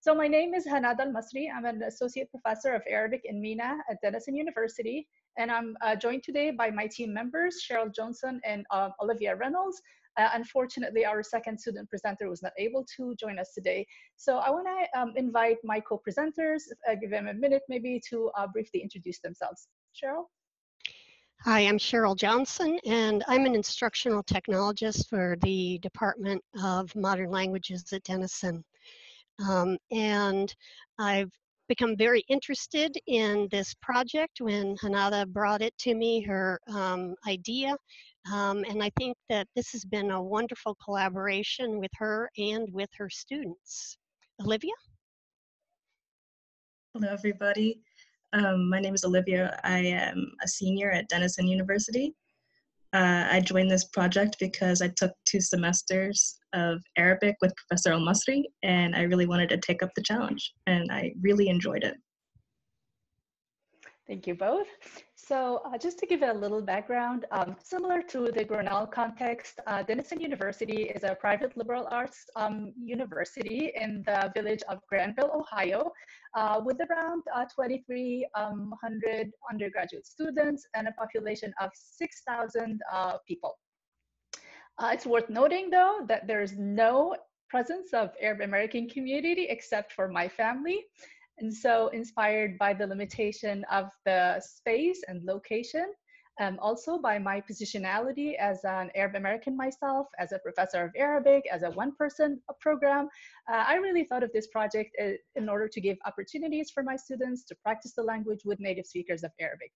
So my name is Hanada Al-Masri. I'm an associate professor of Arabic in MENA at Denison University. And I'm uh, joined today by my team members, Cheryl Johnson and uh, Olivia Reynolds. Uh, unfortunately, our second student presenter was not able to join us today. So I want to um, invite my co-presenters, uh, give them a minute maybe to uh, briefly introduce themselves. Cheryl? Hi, I'm Cheryl Johnson, and I'm an instructional technologist for the Department of Modern Languages at Denison. Um, and I've become very interested in this project when Hanada brought it to me, her um, idea. Um, and I think that this has been a wonderful collaboration with her and with her students. Olivia? Hello, everybody. Um, my name is Olivia. I am a senior at Denison University. Uh, I joined this project because I took two semesters of Arabic with Professor Al Masri, and I really wanted to take up the challenge, and I really enjoyed it. Thank you both. So uh, just to give a little background, um, similar to the Grinnell context, uh, Denison University is a private liberal arts um, university in the village of Granville, Ohio, uh, with around uh, 2,300 um, undergraduate students and a population of 6,000 uh, people. Uh, it's worth noting though that there's no presence of Arab American community except for my family. And so inspired by the limitation of the space and location, um, also by my positionality as an Arab American myself, as a professor of Arabic, as a one-person program, uh, I really thought of this project uh, in order to give opportunities for my students to practice the language with native speakers of Arabic.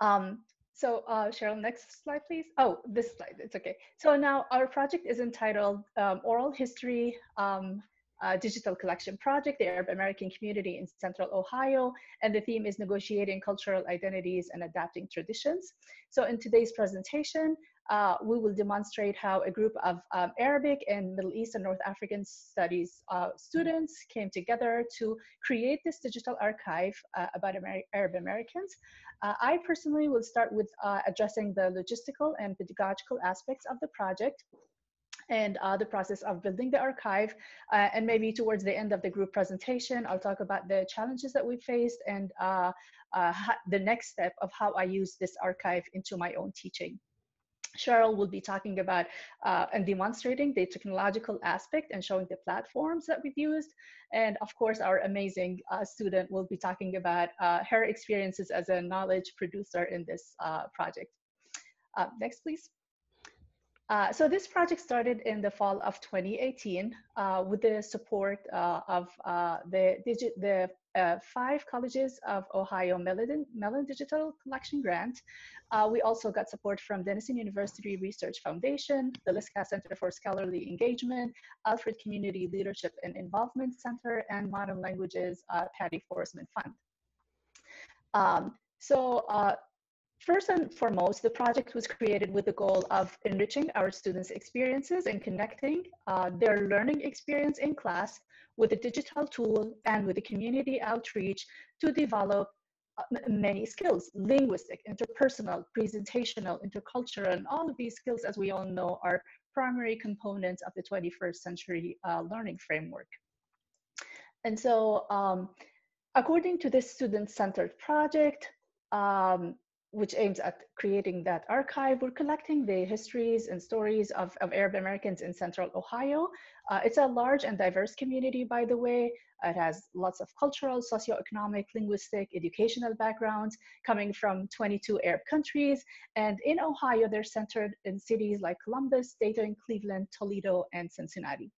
Um, so uh, Cheryl, next slide, please. Oh, this slide, it's okay. So now our project is entitled um, Oral History um, uh, digital collection project, the Arab American community in Central Ohio, and the theme is negotiating cultural identities and adapting traditions. So in today's presentation, uh, we will demonstrate how a group of um, Arabic and Middle East and North African studies uh, students came together to create this digital archive uh, about Amer Arab Americans. Uh, I personally will start with uh, addressing the logistical and pedagogical aspects of the project and uh, the process of building the archive. Uh, and maybe towards the end of the group presentation, I'll talk about the challenges that we faced and uh, uh the next step of how I use this archive into my own teaching. Cheryl will be talking about uh, and demonstrating the technological aspect and showing the platforms that we've used. And of course, our amazing uh, student will be talking about her experiences as a knowledge producer in this project. next, please. Uh, so this project started in the fall of 2018 uh, with the support uh, of uh, the, the uh, five colleges of Ohio Mellon, Mellon Digital Collection Grant. We also got support from Denison University Research Foundation, the Lisska Center for Scholarly Engagement, Alford Community Leadership and Involvement Center, and Modern Languages Patty Forstmann Fund. Um, so First and foremost, the project was created with the goal of enriching our students' experiences and connecting uh, their learning experience in class with a digital tool and with the community outreach to develop uh, many skills, linguistic, interpersonal, presentational, intercultural, and all of these skills, as we all know, are primary components of the 21st century uh, learning framework. And so, um, according to this student-centered project, um, which aims at creating that archive. We're collecting the histories and stories of, of Arab Americans in central Ohio. Uh, it's a large and diverse community, by the way. It has lots of cultural, socioeconomic, linguistic, educational backgrounds coming from 22 Arab countries. And in Ohio, they're centered in cities like Columbus, Dayton, Cleveland, Toledo, and Cincinnati.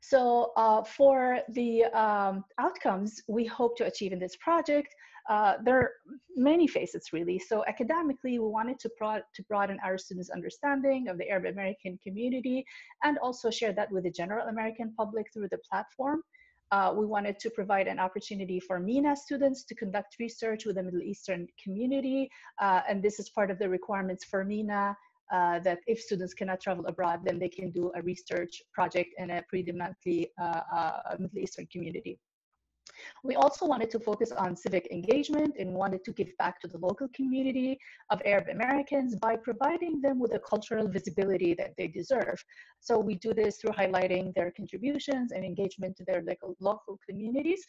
So uh, for the um, outcomes we hope to achieve in this project, uh, there are many facets really. So academically, we wanted to, to broaden our students' understanding of the Arab American community and also share that with the general American public through the platform. Uh, we wanted to provide an opportunity for MENA students to conduct research with the Middle Eastern community. Uh, and this is part of the requirements for MENA uh, that if students cannot travel abroad, then they can do a research project in a predominantly uh, uh, Middle Eastern community. We also wanted to focus on civic engagement and wanted to give back to the local community of Arab Americans by providing them with the cultural visibility that they deserve. So we do this through highlighting their contributions and engagement to their local, local communities.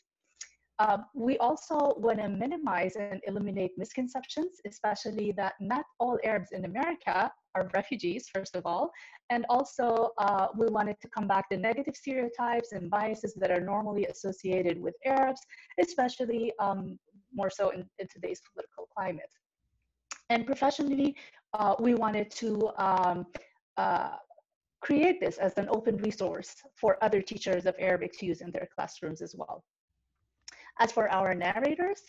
Um, we also want to minimize and eliminate misconceptions, especially that not all Arabs in America are refugees, first of all. And also, uh, we wanted to combat the negative stereotypes and biases that are normally associated with Arabs, especially um, more so in, in, today's political climate. And professionally, uh, we wanted to um, uh, create this as an open resource for other teachers of Arabic to use in their classrooms as well. As for our narrators,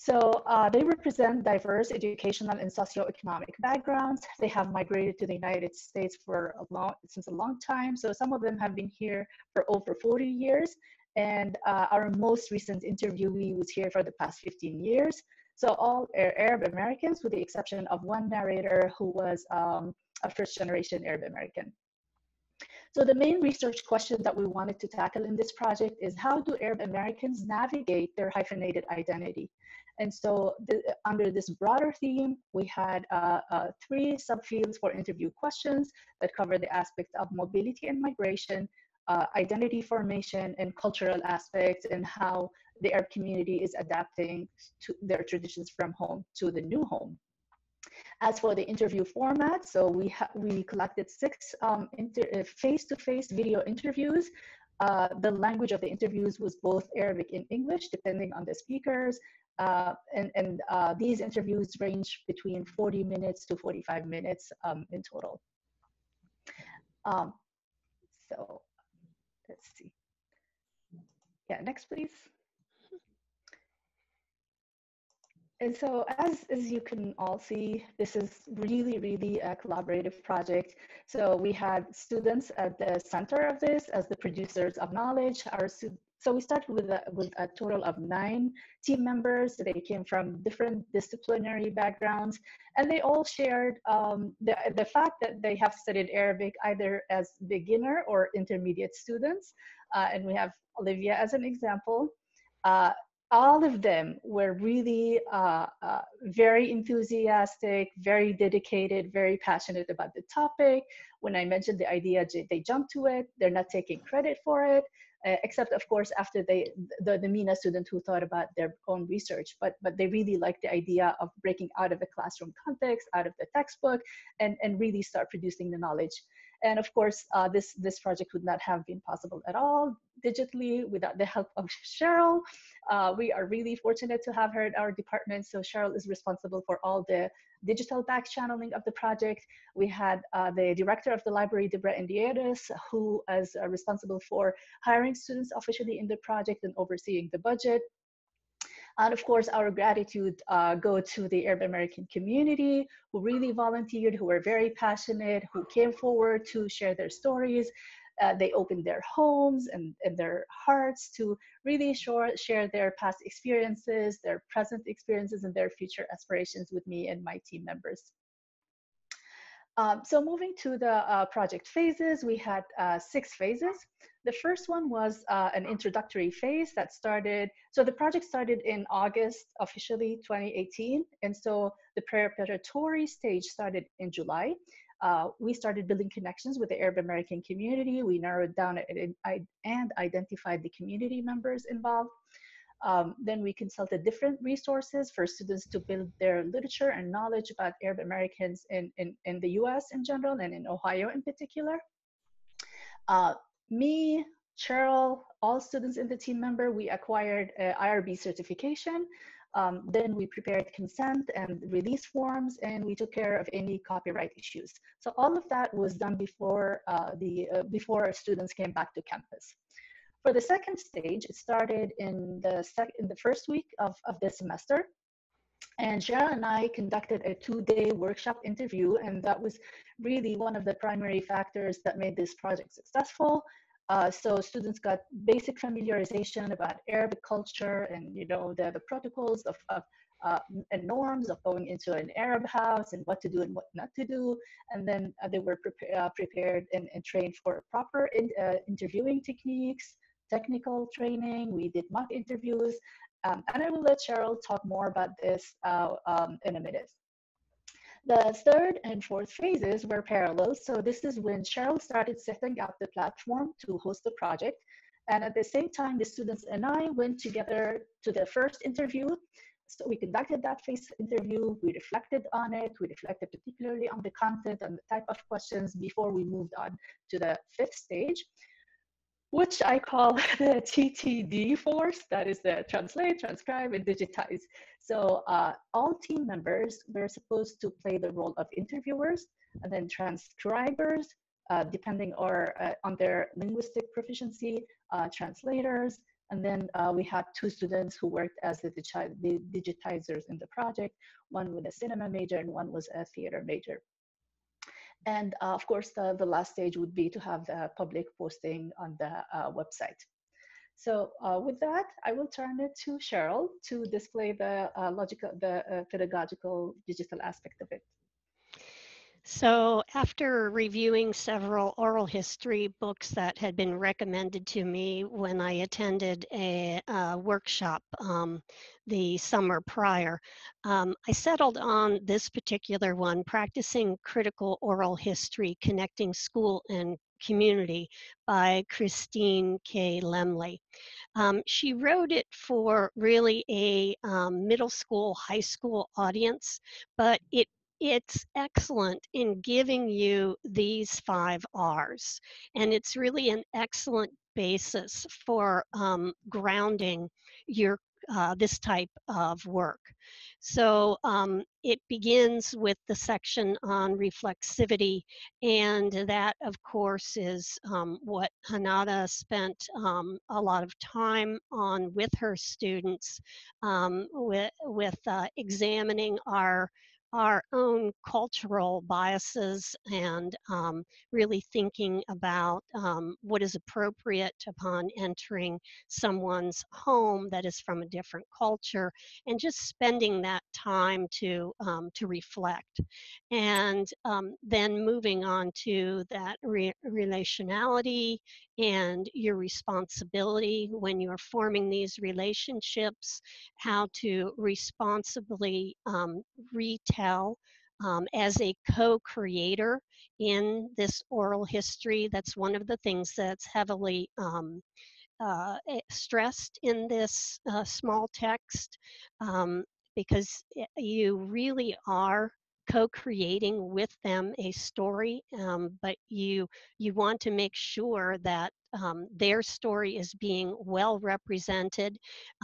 so uh, they represent diverse educational and socioeconomic backgrounds. They have migrated to the United States for a long, since a long time. So some of them have been here for over 40 years. And uh, our most recent interviewee was here for the past 15 years. So all Arab Americans, with the exception of one narrator who was um, a first generation Arab American. So the main research question that we wanted to tackle in this project is how do Arab Americans navigate their hyphenated identity? And so under this broader theme, we had uh, uh, three subfields for interview questions that cover the aspects of mobility and migration, uh, identity formation, and cultural aspects, and how the Arab community is adapting to their traditions from home to the new home. As for the interview format, so we, we collected six um, uh, face-to-face -face video interviews. Uh, the language of the interviews was both Arabic and English, depending on the speakers. Uh, and and uh, these interviews range between 40 minutes to 45 minutes um, in total. Um, so let's see. Yeah, next please. And so as, as you can all see, this is really, really a collaborative project. So we had students at the center of this as the producers of knowledge. Our so we started with a, with a total of nine team members. They came from different disciplinary backgrounds, and they all shared um, the, the fact that they have studied Arabic either as beginner or intermediate students. Uh, and we have Olivia as an example. Uh, all of them were really uh, uh, very enthusiastic, very dedicated, very passionate about the topic. When I mentioned the idea, they jumped to it. They're not taking credit for it, uh, except of course after they, the, the MENA student who thought about their own research. But but they really liked the idea of breaking out of the classroom context, out of the textbook, and and really start producing the knowledge. And of course, uh, this, this project would not have been possible at all digitally without the help of Cheryl. Uh, we are really fortunate to have her in our department. So Cheryl is responsible for all the digital back channeling of the project. We had uh, the director of the library, Debra Indieres, who is uh, responsible for hiring students officially in the project and overseeing the budget. And of course, our gratitude uh, go to the Arab American community who really volunteered, who were very passionate, who came forward to share their stories. Uh, they opened their homes and, and their hearts to really share, share their past experiences, their present experiences, and their future aspirations with me and my team members. Um, so moving to the uh, project phases, we had uh, six phases. The first one was uh, an introductory phase that started, so the project started in August, officially 2018. And so the preparatory stage started in July. Uh, we started building connections with the Arab American community. We narrowed down and identified the community members involved. Um, then we consulted different resources for students to build their literature and knowledge about Arab Americans in, in, in the US in general and in Ohio in particular. Uh, me, Cheryl, all students in the team member, we acquired IRB certification. Um, then we prepared consent and release forms, and we took care of any copyright issues. So all of that was done before uh, the uh, before students came back to campus. For the second stage, it started in the, sec in the first week of, of the semester. And Cheryl and I conducted a two-day workshop interview, and that was really one of the primary factors that made this project successful. Uh, so students got basic familiarization about Arabic culture and you know the, the protocols of, of uh, and norms of going into an Arab house and what to do and what not to do. And then uh, they were uh, prepared and, and, trained for proper in, uh, interviewing techniques, technical training, we did mock interviews, um, and I will let Cheryl talk more about this uh, um, in a minute. The third and fourth phases were parallel. So this is when Cheryl started setting up the platform to host the project. And at the same time, the students and I went together to the first interview. So we conducted that face interview, we reflected on it, we reflected particularly on the content and the type of questions before we moved on to the fifth stage which I call the TTD force, that is the translate, transcribe, and digitize. So uh, all team members were supposed to play the role of interviewers and then transcribers, uh, depending or, uh, on their linguistic proficiency, uh, translators, and then uh, we had two students who worked as the, digitizers in the project, one with a cinema major and one was a theater major. And uh, of course, the, the last stage would be to have the public posting on the uh, website. So uh, with that, I will turn it to Cheryl to display the uh, logical, the uh, pedagogical digital aspect of it. So, after reviewing several oral history books that had been recommended to me when I attended a, a workshop um, the summer prior, um, I settled on this particular one Practicing Critical Oral History Connecting School and Community by Christine K. Lemley. Um, she wrote it for really a um, middle school, high school audience, but it it's excellent in giving you these five R's. And it's really an excellent basis for um, grounding your uh, this type of work. So um, it begins with the section on reflexivity, and that, of course, is um, what Hanada spent um, a lot of time on with her students, um, with, with uh, examining our our own cultural biases and um, really thinking about um, what is appropriate upon entering someone's home that is from a different culture and just spending that time to um, to reflect. And um, then moving on to that re relationality and your responsibility when you're forming these relationships, how to responsibly um, retell um, as a co-creator in this oral history. That's one of the things that's heavily um, uh, eh, stressed in this uh, small text um, because eh, you really are co-creating with them a story, um, but you you want to make sure that um, their story is being well represented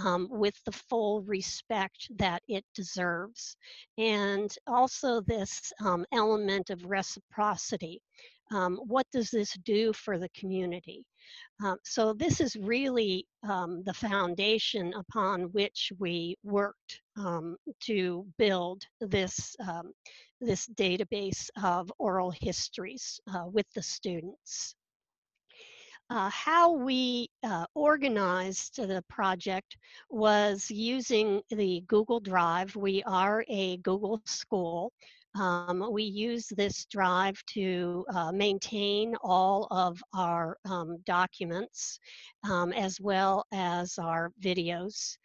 um, with the full respect that it deserves, and also this um, element of reciprocity. Um, what does this do for the community? Um, so this is really um, the foundation upon which we worked um, to build this, um, this database of oral histories uh, with the students. Uh, how we uh, organized the project was using the Google Drive. We are a Google school, um, we use this drive to uh, maintain all of our um, documents um, as well as our videos.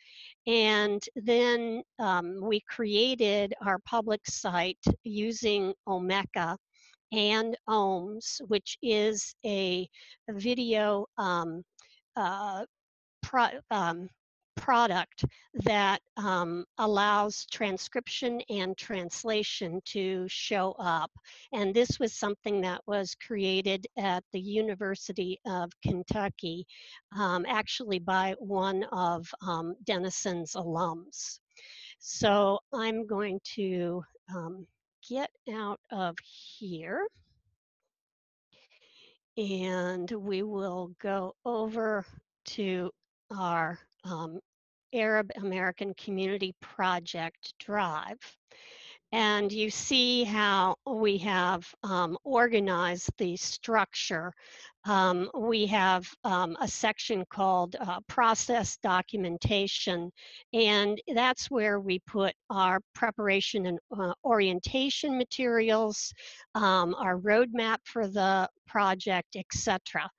And then um, we created our public site using Omeka and OHMS, which is a, a video um, uh, pro, um, product that um, allows transcription and translation to show up. And this was something that was created at the University of Kentucky, um, actually by one of um, Denison's alums. So I'm going to um, get out of here and we will go over to our um, Arab American Community Project Drive. And you see how we have um, organized the structure. Um, we have um, a section called uh, process documentation, and that's where we put our preparation and uh, orientation materials, um, our roadmap for the project, etc.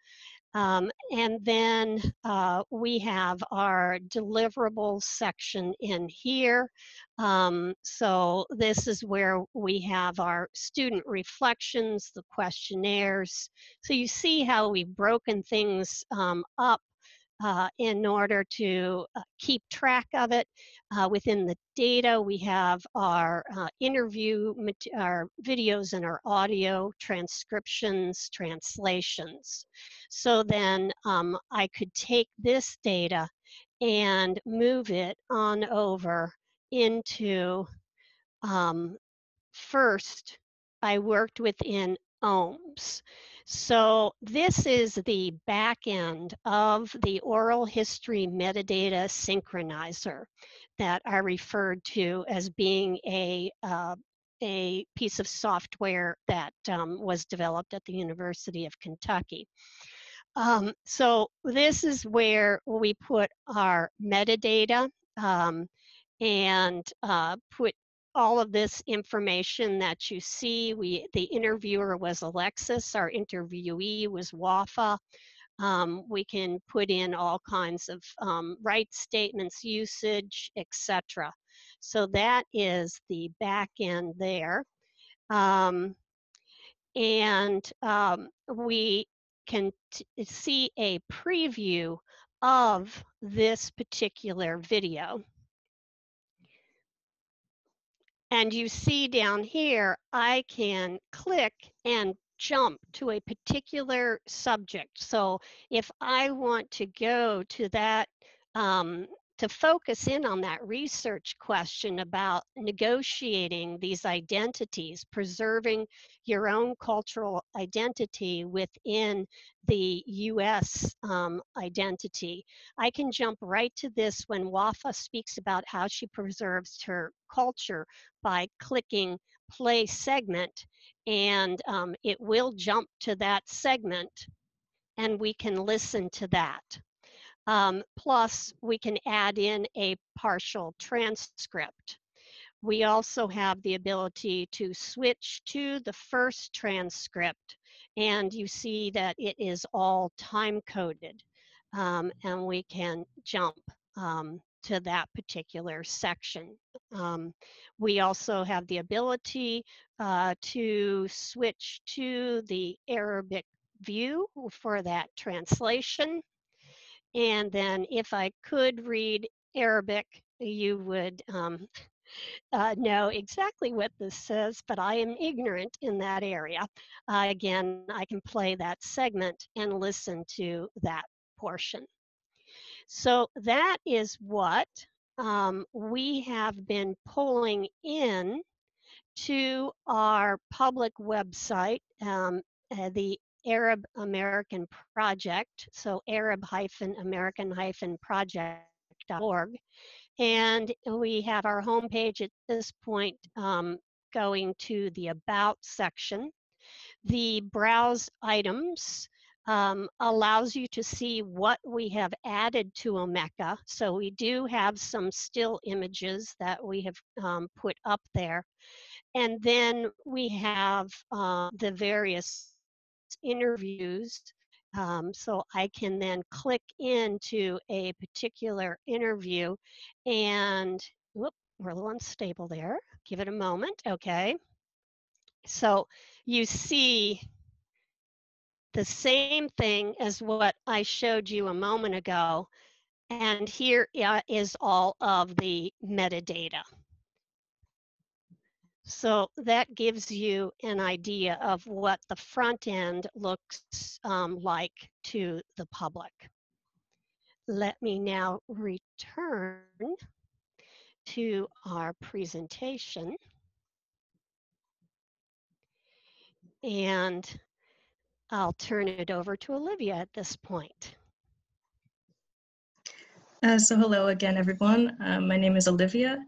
Um, and then uh, we have our deliverables section in here. Um, so this is where we have our student reflections, the questionnaires. So you see how we've broken things um, up uh, in order to uh, keep track of it. Uh, within the data, we have our uh, interview, our videos and our audio, transcriptions, translations. So then um, I could take this data and move it on over into um, first I worked within OHMS. So this is the back end of the oral history metadata synchronizer that I referred to as being a uh, a piece of software that um, was developed at the University of Kentucky. Um, so this is where we put our metadata um, and uh, put all of this information that you see. We, the interviewer was Alexis, our interviewee was Wafa. Um, we can put in all kinds of um, statements, usage, etc. So that is the back end there. Um, and um, we can see a preview of this particular video. And you see down here, I can click and jump to a particular subject. So if I want to go to that um, to focus in on that research question about negotiating these identities, preserving your own cultural identity within the US um, identity. I can jump right to this when Wafa speaks about how she preserves her culture by clicking play segment and um, it will jump to that segment and we can listen to that. Um, plus, we can add in a partial transcript. We also have the ability to switch to the first transcript, and you see that it is all time coded. Um, and we can jump um, to that particular section. Um, we also have the ability uh, to switch to the Arabic view for that translation. And then if I could read Arabic, you would um, uh, know exactly what this says, but I am ignorant in that area. Uh, again, I can play that segment and listen to that portion. So that is what um, we have been pulling in to our public website, um, uh, the Arab American Project, so arab-american-project.org. And we have our homepage at this point um, going to the About section. The Browse Items um, allows you to see what we have added to Omeka. So we do have some still images that we have um, put up there. And then we have uh, the various interviews. Um, so I can then click into a particular interview and, whoop, we're a little unstable there. Give it a moment, okay. So you see the same thing as what I showed you a moment ago. And here is all of the metadata. So that gives you an idea of what the front end looks um, like to the public. Let me now return to our presentation. And I'll turn it over to Olivia at this point. Uh, so hello again, everyone. Um, my name is Olivia,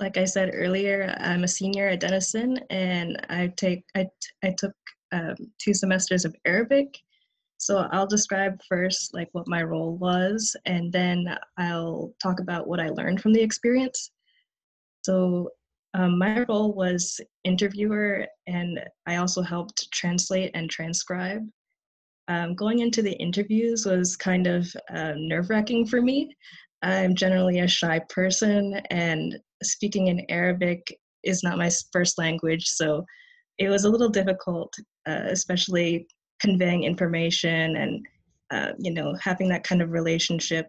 like I said earlier, I'm a senior at Denison, and I take I, I took um, two semesters of Arabic. So I'll describe first like what my role was, and then I'll talk about what I learned from the experience. So um, my role was interviewer, and I also helped translate and transcribe. Um, going into the interviews was kind of uh, nerve wracking for me. I'm generally a shy person, and speaking in Arabic is not my first language, so it was a little difficult, uh, especially conveying information and uh, you know having that kind of relationship.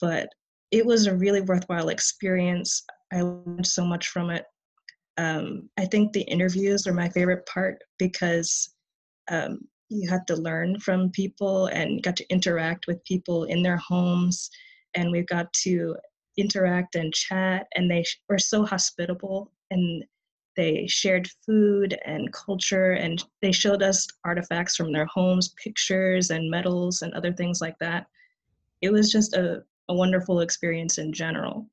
But it was a really worthwhile experience. I learned so much from it. Um, I think the interviews are my favorite part because um, you had to learn from people and got to interact with people in their homes, and we got to interact and chat, and they were so hospitable and they shared food and culture and they showed us artifacts from their homes pictures and medals and other things like that. It was just a, a wonderful experience in general.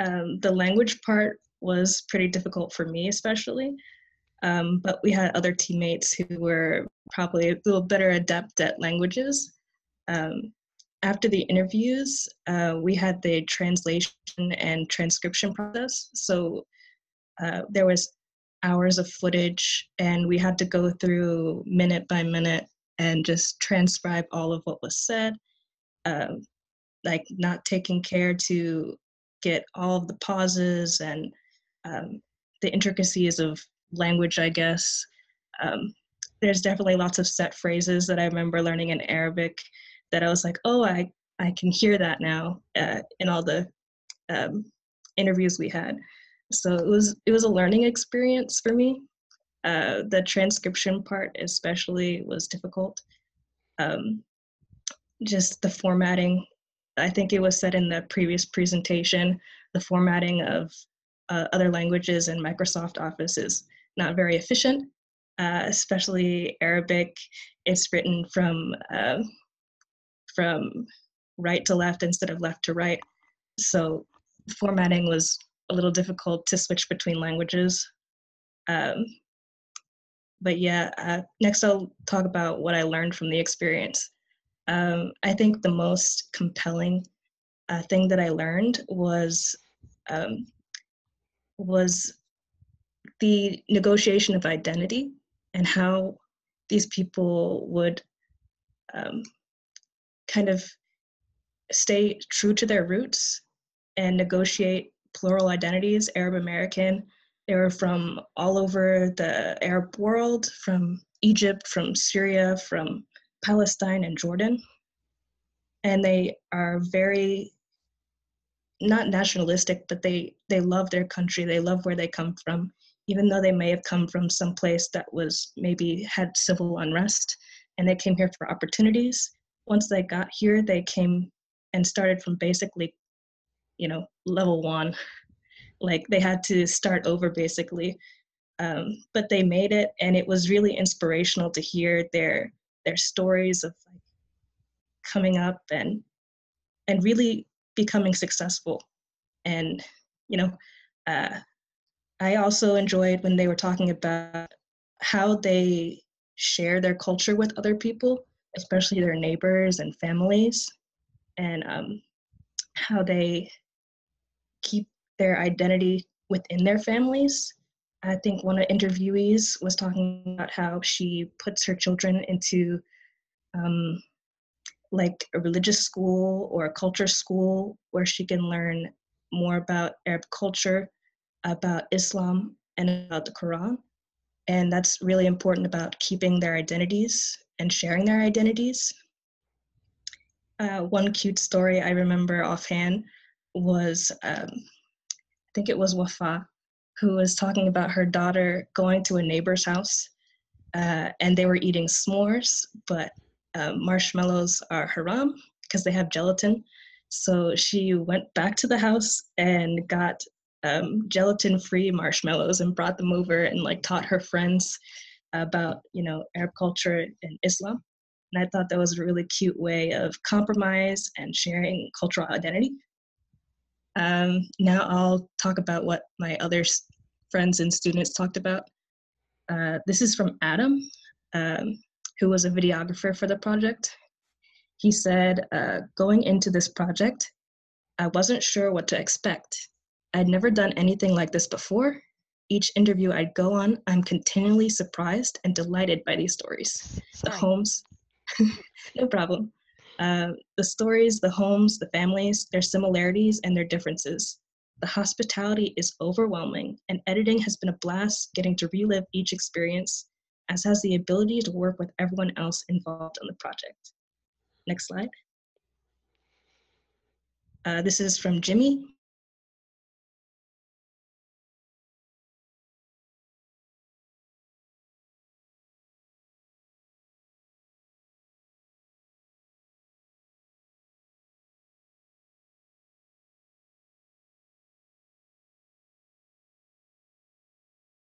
Um, the language part was pretty difficult for me especially um, but we had other teammates who were probably a little better adept at languages. Um, after the interviews, uh, we had the translation and transcription process. So uh, there was hours of footage, and we had to go through minute by minute and just transcribe all of what was said. Um, like not taking care to get all of the pauses and um, the intricacies of language, I guess. Um, there's definitely lots of set phrases that I remember learning in Arabic that I was like, oh, I I can hear that now uh, in all the um, interviews we had. So it was it was a learning experience for me. Uh, the transcription part especially was difficult. Um, just the formatting. I think it was said in the previous presentation. The formatting of uh, other languages in Microsoft Office is not very efficient, uh, especially Arabic. It's written from um, from right to left instead of left to right. So formatting was a little difficult to switch between languages. Um, but yeah, uh, next I'll talk about what I learned from the experience. Um, I think the most compelling uh, thing that I learned was um, was the negotiation of identity and how these people would um, kind of stay true to their roots and negotiate plural identities, Arab American. They were from all over the Arab world, from Egypt, from Syria, from Palestine and Jordan. And they are very not nationalistic, but they they love their country. They love where they come from, even though they may have come from some place that was maybe had civil unrest, and they came here for opportunities. Once they got here, they came and started from basically, you know, level one. Like they had to start over basically. Um, but they made it and it was really inspirational to hear their their stories of like coming up and and really becoming successful and you know uh, i also enjoyed when they were talking about how they share their culture with other people especially their neighbors and families and um, how they keep their identity within their families. I think one of the interviewees was talking about how she puts her children into um, like a religious school or a culture school where she can learn more about Arab culture, about Islam, and about the Quran. And that's really important about keeping their identities and sharing their identities uh, one cute story I remember offhand was um, I think it was Wafa who was talking about her daughter going to a neighbor's house uh, and they were eating s'mores, but uh, marshmallows are haram because they have gelatin. So she went back to the house and got um, gelatin-free marshmallows and brought them over and like taught her friends about you know Arab culture and Islam. And I thought that was a really cute way of compromise and sharing cultural identity. Um, now I'll talk about what my other friends and students talked about. Uh, this is from Adam, um, who was a videographer for the project. He said, uh, going into this project, I wasn't sure what to expect. I'd never done anything like this before, Each interview I'd go on, I'm continually surprised and delighted by these stories. Sorry. The homes, no problem. Uh, the stories, the homes, the families, their similarities and their differences. The hospitality is overwhelming, and editing has been a blast getting to relive each experience, as has the ability to work with everyone else involved in the project. Next slide. Uh, this is from Jimmy.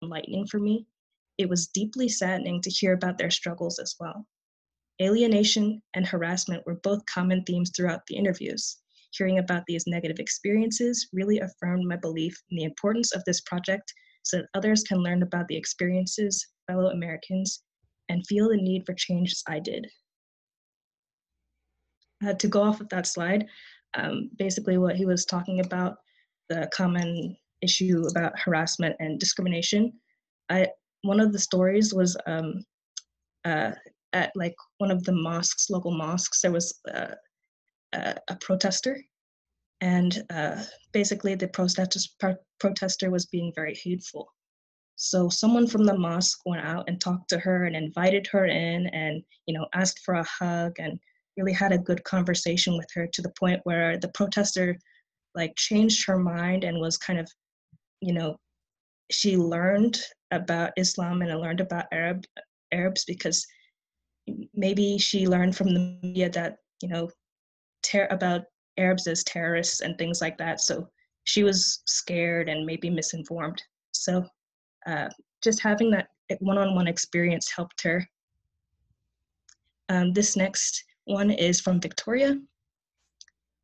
Enlightening for me. It was deeply saddening to hear about their struggles as well. Alienation and harassment were both common themes throughout the interviews. Hearing about these negative experiences really affirmed my belief in the importance of this project so that others can learn about the experiences fellow Americans and feel the need for change as I did. Uh, to go off of that slide, um, basically what he was talking about, the common issue about harassment and discrimination. I one of the stories was um, uh, at like one of the mosques, local mosques. There was uh, a, a, protester, and uh, basically the protester protester was being very hateful. So someone from the mosque went out and talked to her and invited her in, and you know asked for a hug and really had a good conversation with her to the point where the protester like changed her mind and was kind of you know, she learned about Islam and learned about Arab Arabs because maybe she learned from the media that you know ter- about Arabs as terrorists and things like that. So she was scared and maybe misinformed. So uh, just having that one-on-one experience helped her. Um, this next one is from Victoria.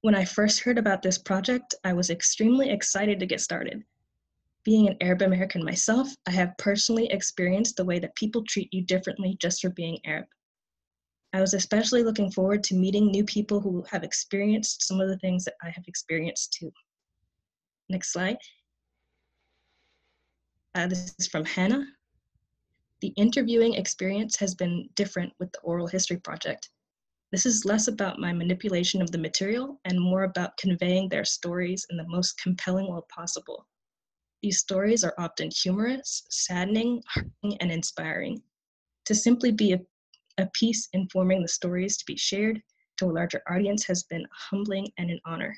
When I first heard about this project, I was extremely excited to get started. Being an Arab American myself, I have personally experienced the way that people treat you differently just for being Arab. I was especially looking forward to meeting new people who have experienced some of the things that I have experienced too. Next slide. Uh, this is from Hannah. The interviewing experience has been different with the Oral History Project. This is less about my manipulation of the material and more about conveying their stories in the most compelling way possible. These stories are often humorous, saddening, heartening, and inspiring. To simply be a, a piece informing the stories to be shared to a larger audience has been humbling and an honor.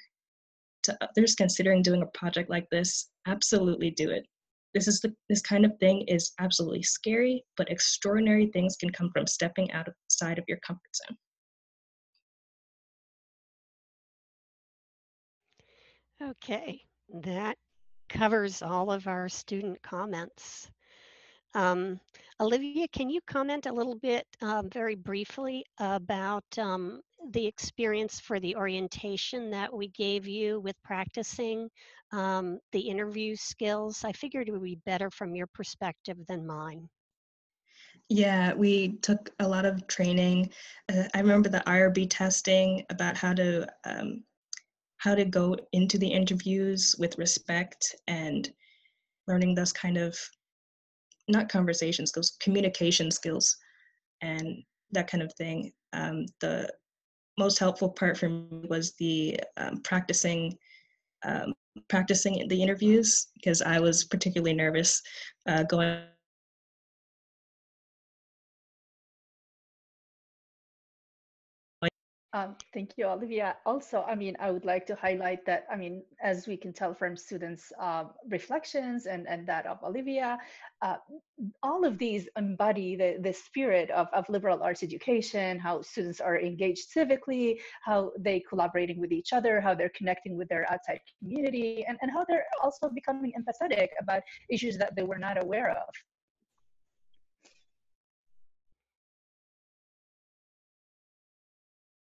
To others considering doing a project like this, absolutely do it. This is the this kind of thing is absolutely scary, but extraordinary things can come from stepping outside of your comfort zone. Okay, that covers all of our student comments. Um, Olivia, can you comment a little bit uh, very briefly about um, the experience for the orientation that we gave you with practicing um, the interview skills? I figured it would be better from your perspective than mine. Yeah, we took a lot of training. Uh, I remember the IRB testing about how to um, how to go into the interviews with respect and learning those kind of not conversation skills communication skills and that kind of thing. Um, the most helpful part for me was the um, practicing um, practicing the interviews because i was particularly nervous uh, going Um, thank you, Olivia. Also, I mean, I would like to highlight that, I mean, as we can tell from students' uh, reflections and, and that of Olivia, uh, all of these embody the, the spirit of, of liberal arts education, how students are engaged civically, how they collaborating with each other, how they're connecting with their outside community, and, and how they're also becoming empathetic about issues that they were not aware of.